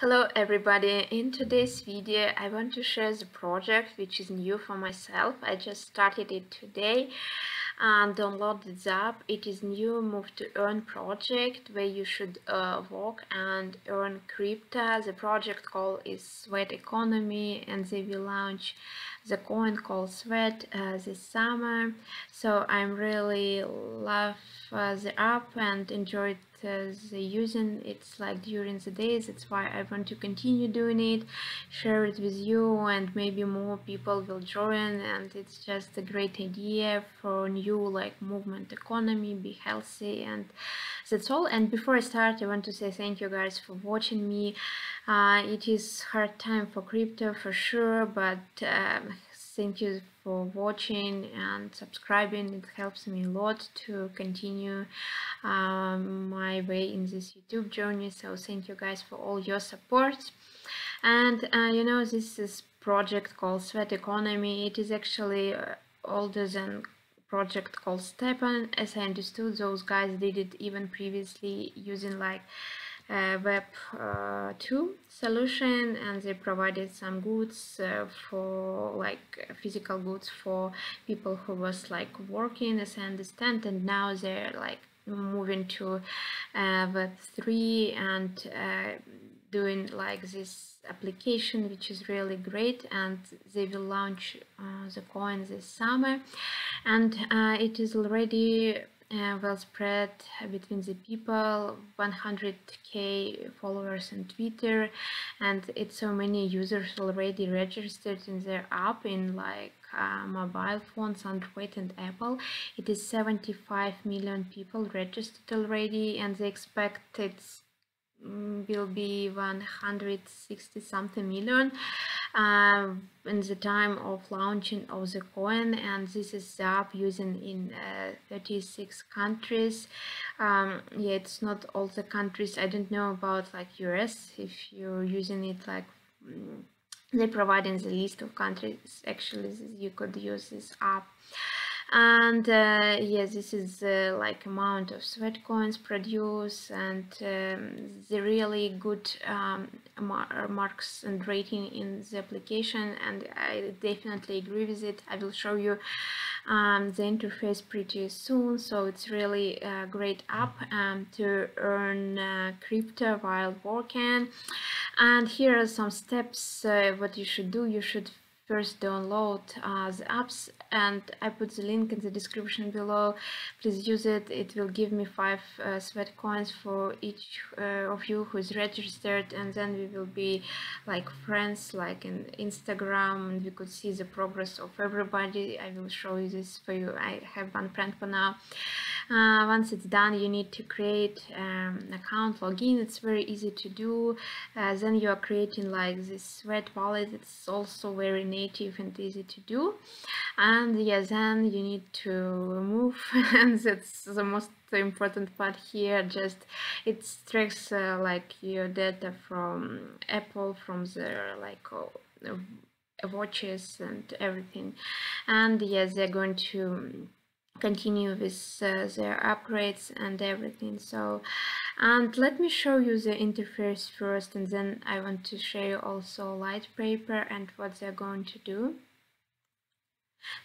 Hello everybody, in today's video I want to share the project which is new for myself. I just started it today and downloaded the app. It is new move to earn project where you should uh, work and earn crypto. The project call is Sweat Economy and they will launch the coin called Sweat uh, this summer. So I'm really love uh, the app and enjoyed the using it's like during the days that's why I want to continue doing it share it with you and maybe more people will join and it's just a great idea for new like movement economy be healthy and that's all. And before I start I want to say thank you guys for watching me. Uh, it is hard time for crypto for sure but um, thank you for watching and subscribing. It helps me a lot to continue um, my way in this youtube journey. So thank you guys for all your support. And uh, you know this is project called sweat economy. It is actually uh, older than project called STEPN as i understood those guys did it even previously using like uh, web uh, 2 solution and they provided some goods uh, for like physical goods for people who was like working as I understand and now they're like moving to uh, web 3 and uh, doing like this application which is really great and they will launch uh, the coin this summer. And it is already uh, well spread between the people 100k followers on twitter and it's so many users already registered in their app in like uh, mobile phones android and apple. It is 75 million people registered already and they expect it's will be 160 something million uh, in the time of launching of the coin. And this is app using in uh, 36 countries. Um, yeah it's not all the countries. I don't know about like US if you're using it like mm, they provide in the list of countries. Actually you could use this app and uh, yes this is uh, like amount of sweat coins produced and um, the really good um, mar marks and rating in the application. And I definitely agree with it. I will show you um, the interface pretty soon. So it's really a great app um, to earn uh, crypto while working. And here are some steps uh, what you should do. You should first download uh, the apps and I put the link in the description below. Please use it. It will give me five uh, sweat coins for each uh, of you who is registered and then we will be like friends like in Instagram and we could see the progress of everybody. I will show you this for you. I have one friend for now uh, once it's done you need to create um, an account login. It's very easy to do. Uh, then you are creating like this sweat wallet. It's also very native and easy to do. And yeah then you need to move. And that's the most important part here. Just it extracts uh, like your data from apple from their like uh, watches and everything. And yes they're going to continue with uh, their upgrades and everything. So and let me show you the interface first and then I want to show you also litepaper and what they're going to do.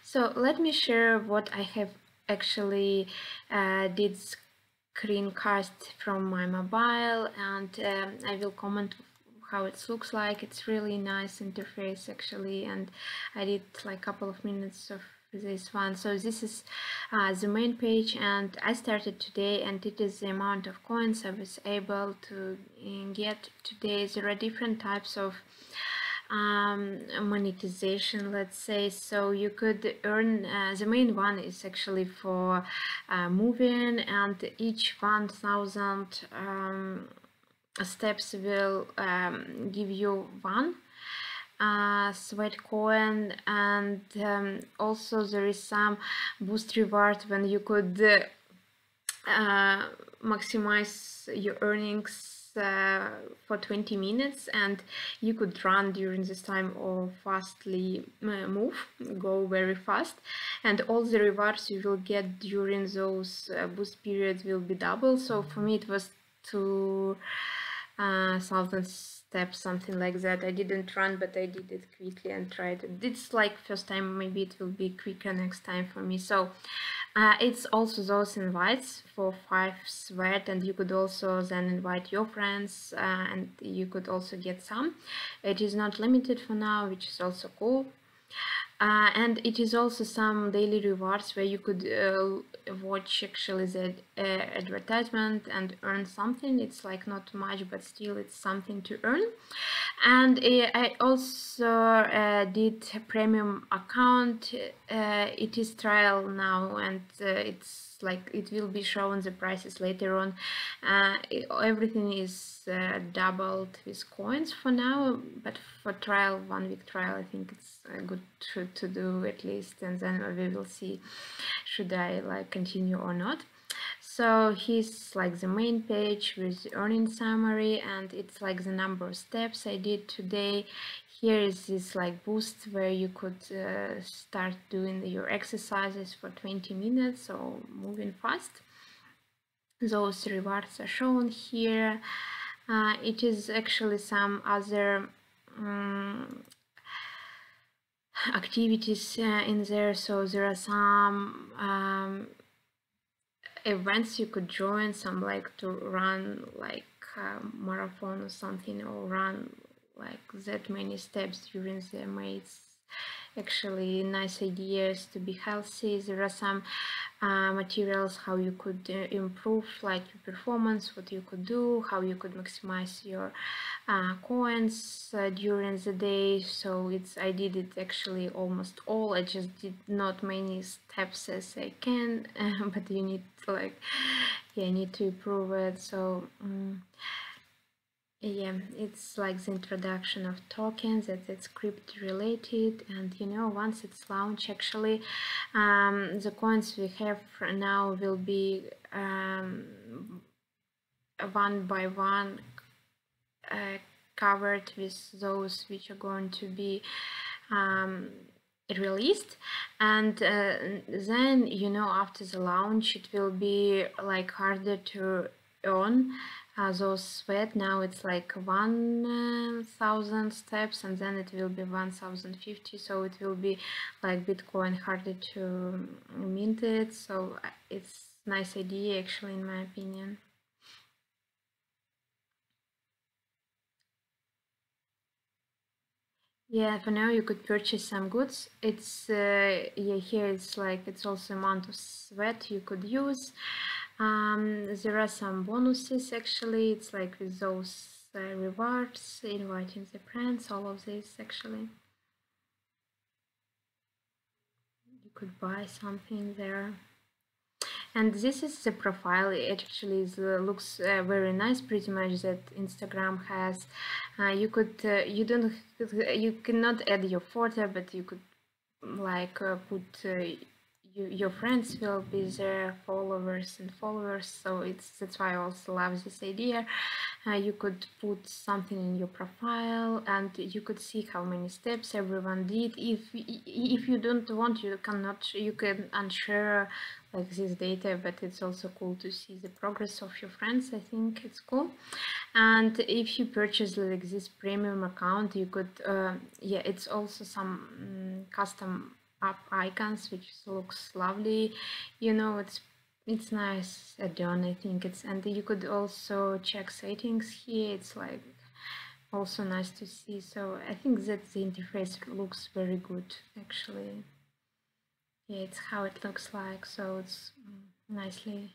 So let me share what I have actually uh, did screencast from my mobile and um, I will comment how it looks like. It's really nice interface actually and I did like a couple of minutes of this one. So this is uh, the main page and I started today and it is the amount of coins I was able to uh, get today. There are different types of um, monetization let's say. So you could earn uh, the main one is actually for uh, moving and each 1000 um, steps will um, give you one uh, sweat coin and um, also there is some boost reward when you could uh, maximize your earnings uh, for 20 minutes and you could run during this time or fastly uh, move go very fast. And all the rewards you will get during those uh, boost periods will be double. So for me it was to uh, thousand steps something like that. I didn't run but I did it quickly and tried it. It's like first time maybe it will be quicker next time for me. So uh, it's also those invites for five sweat and you could also then invite your friends uh, and you could also get some. It is not limited for now which is also cool uh, and it is also some daily rewards where you could uh, watch actually the uh, advertisement and earn something. It's like not much but still it's something to earn. And uh, I also uh, did a premium account. Uh, it is trial now and it's like it will be shown the prices later on. Uh, everything is uh, doubled with coins for now but for trial one week trial I think it's uh, good to, to do at least and then we will see should I like continue or not. So here's like the main page with earning summary and it's like the number of steps I did today here is this like boost where you could uh, start doing your exercises for 20 minutes so moving fast. Those rewards are shown here. Uh, it is actually some other um, activities uh, in there. So there are some um, events you could join some like to run like marathon or something or run like that many steps during the mates. Actually nice ideas to be healthy. There are some uh, materials how you could uh, improve like your performance what you could do how you could maximize your uh, coins uh, during the day. So it's I did it actually almost all. I just did not many steps as I can but you need to like yeah need to improve it. So um, yeah it's like the introduction of tokens that it's crypto related and you know once it's launched actually um, the coins we have now will be um, one by one uh, covered with those which are going to be um, released. And uh, then you know after the launch it will be like harder to earn uh, those sweat. Now it's like 1000 steps and then it will be 1050 so it will be like bitcoin harder to mint it. So uh, it's nice idea actually in my opinion. Yeah for now you could purchase some goods. It's uh, yeah here it's like it's also amount of sweat you could use um, there are some bonuses actually. It's like with those uh, rewards inviting the friends all of this actually. You could buy something there. And this is the profile. It actually is, uh, looks uh, very nice pretty much that instagram has. Uh, you could uh, you don't you cannot add your photo but you could like uh, put you, your friends will be their followers and followers so it's that's why I also love this idea. Uh, you could put something in your profile and you could see how many steps everyone did. If if you don't want you cannot you can unshare like this data but it's also cool to see the progress of your friends I think it's cool. And if you purchase like this premium account you could uh, yeah it's also some um, custom up icons which looks lovely. You know it's it's nice add-on I think. It's and you could also check settings here. It's like also nice to see. So I think that the interface looks very good actually. Yeah it's how it looks like. So it's mm, nicely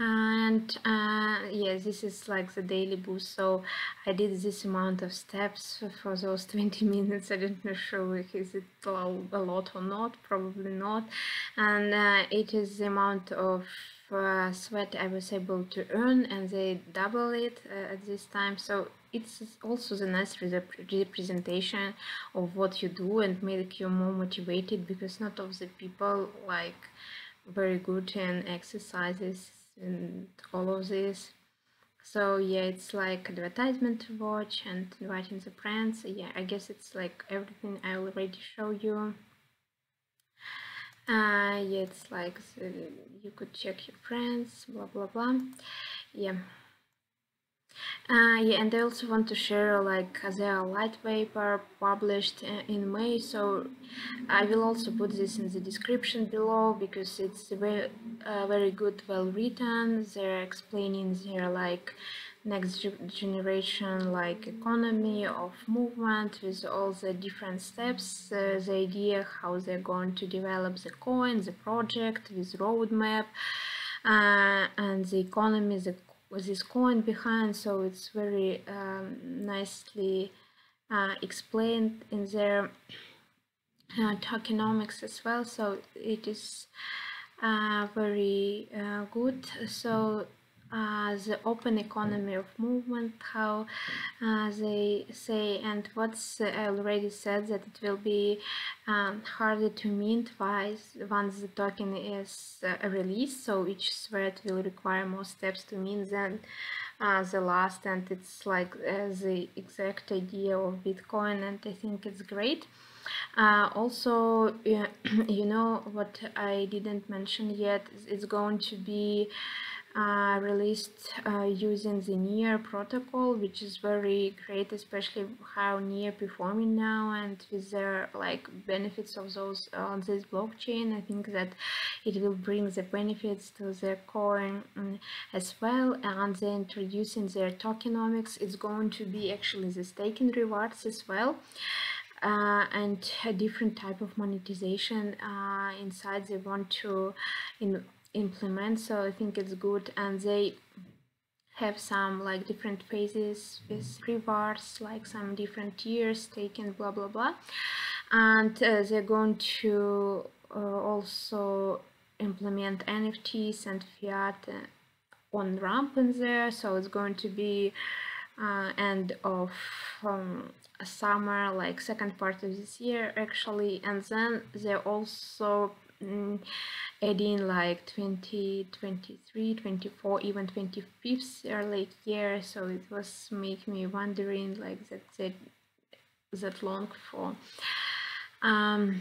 and uh, yeah this is like the daily boost. So I did this amount of steps for those 20 minutes. I don't know sure is it a lot or not. Probably not. And uh, it is the amount of uh, sweat I was able to earn and they double it uh, at this time. So it's also the nice representation of what you do and make you more motivated because not all the people like very good in exercises and all of this. So yeah it's like advertisement to watch and inviting the friends. Yeah i guess it's like everything i already show you. Uh yeah it's like you could check your friends blah blah blah. Yeah uh, yeah, and I also want to share like their litepaper published in May, so I will also put this in the description below because it's very, uh, very good, well written. They're explaining their like next generation like economy of movement with all the different steps, uh, the idea how they're going to develop the coin, the project with roadmap, uh, and the economy, the with this coin behind so it's very um, nicely uh, explained in their uh, tokenomics as well. So it is uh, very uh, good. So uh, the open economy of movement, how uh, they say, and what's uh, already said that it will be um, harder to mint once, the token is uh, released, so each thread will require more steps to mint than uh, the last, and it's like uh, the exact idea of Bitcoin, and I think it's great. also, you know what I didn't mention yet, it's going to be uh, released uh, using the Near protocol, which is very great, especially how Near performing now and with their like benefits of those on this blockchain. I think that it will bring the benefits to their coin um, as well. And they're introducing their tokenomics. It's going to be actually the staking rewards as well. Uh, and a different type of monetization uh, inside they want to in implement so I think it's good. And they have some like different phases with rewards like some different tiers taken blah blah blah. And uh, they're going to uh, also implement NFTs and fiat uh, on ramp in there. So it's going to be uh, end of um, summer like second part of this year actually. And then they're also mm, adding like 20 23 24 even 25th early year so it was make me wondering like that that that long for um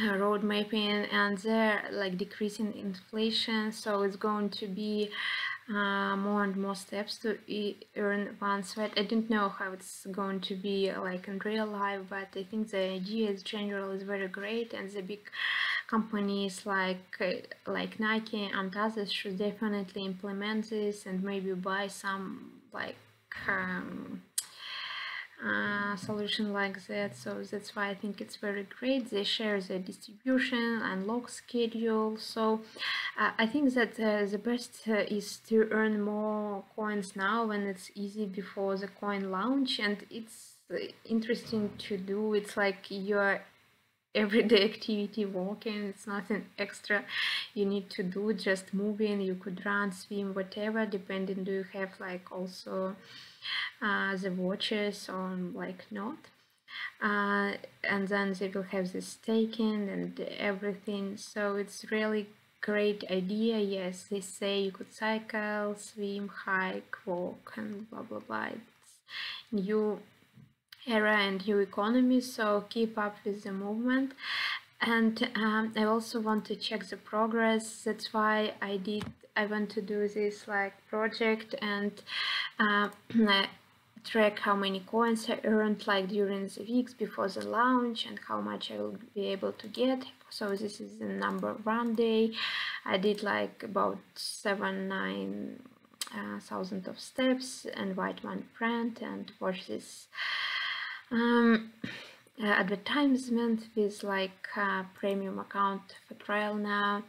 road mapping and they're like decreasing inflation so it's going to be uh, more and more steps to e earn one sweat. I don't know how it's going to be like in real life, but I think the idea is general is very great and the big companies like like Nike and others should definitely implement this and maybe buy some like um, uh, solution like that. So that's why I think it's very great. They share the distribution and log schedule. So uh, I think that uh, the best uh, is to earn more coins now when it's easy before the coin launch. And it's interesting to do. It's like you're everyday activity walking it's nothing extra you need to do just moving you could run swim whatever depending do you have like also uh, the watches or like not? Uh, and then they will have the staking and everything so it's really great idea yes they say you could cycle swim hike walk and blah blah blah it's new era and new economy so keep up with the movement. And um, I also want to check the progress. That's why I did I want to do this like project and uh, track how many coins I earned like during the weeks before the launch and how much I will be able to get. So this is the number one day. I did like about seven nine uh, thousand of steps and white one print and watch this um, uh, advertisement with like a premium account for trial now.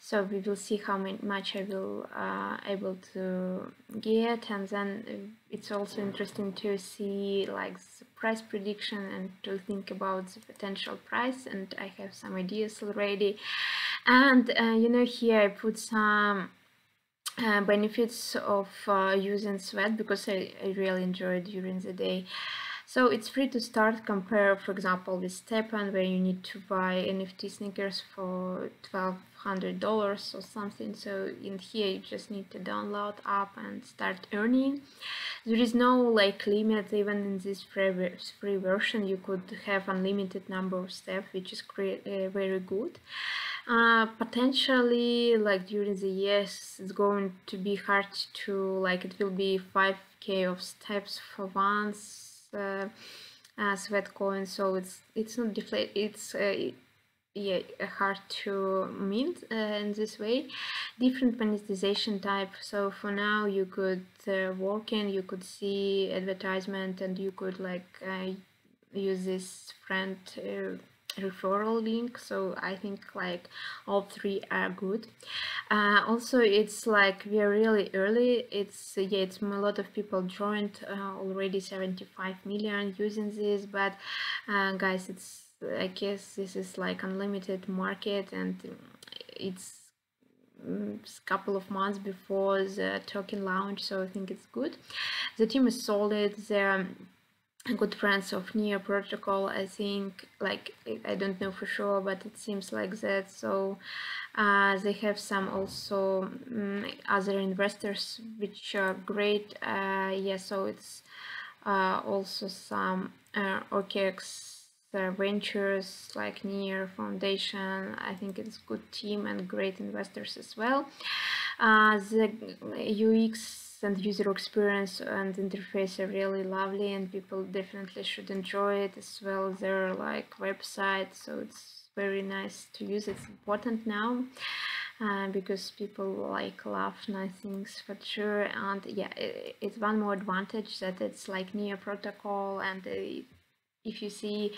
So we will see how much I will uh, able to get. And then it's also interesting to see like the price prediction and to think about the potential price. And I have some ideas already. And uh, you know here I put some uh, benefits of uh, using sweat because I, I really enjoy during the day so it's free to start, compare for example with STEPN where you need to buy NFT sneakers for $1,200 or something. So in here you just need to download app and start earning. There is no like limit even in this free, free version you could have unlimited number of steps which is uh, very good. uh, potentially like during the years it's going to be hard to like it will be 5k of steps for once uh, uh, sweat coin so it's it's not deflate it's uh, yeah hard to mint uh, in this way. Different monetization type so for now you could uh, work in you could see advertisement and you could like uh, use this friend uh, referral link so i think like all three are good. Uh, also it's like we're really early. It's yeah it's a lot of people joined uh, already 75 million using this but uh, guys it's i guess this is like unlimited market and it's mm, couple of months before the token launch so i think it's good. The team is solid. They're good friends of Near protocol I think like I don't know for sure but it seems like that. So uh, they have some also um, other investors which are great. Uh, yeah so it's uh, also some uh, OKX ventures like Near Foundation. I think it's good team and great investors as well. Uh, the UX and user experience and interface are really lovely and people definitely should enjoy it as well as their like website. So it's very nice to use. It's important now uh, because people like love nice things for sure. And yeah it, it's one more advantage that it's like near protocol and uh, if you see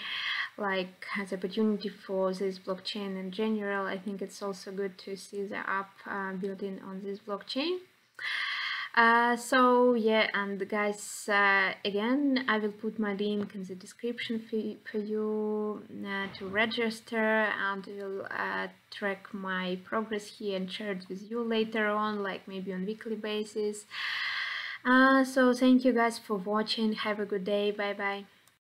like has opportunity for this blockchain in general i think it's also good to see the app uh, building on this blockchain uh, so yeah and guys uh, again I will put my link in the description for, you uh, to register and will uh, track my progress here and share it with you later on like maybe on weekly basis. Uh, so thank you guys for watching. Have a good day. Bye bye